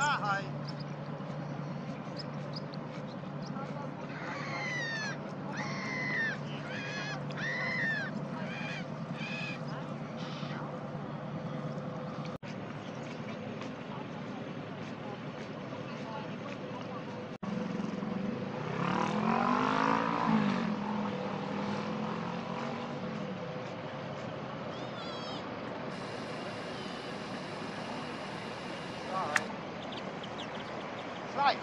Bahay. right.